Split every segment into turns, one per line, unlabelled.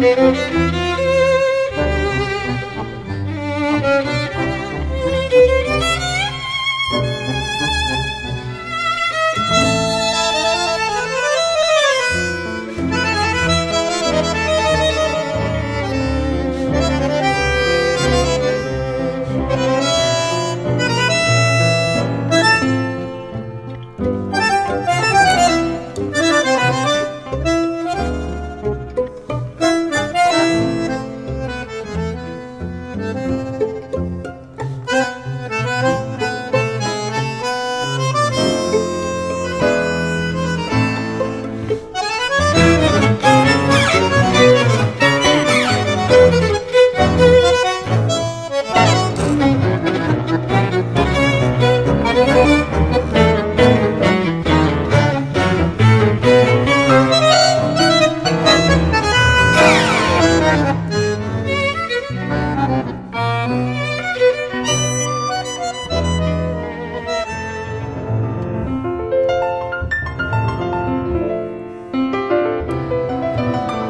Música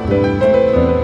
Música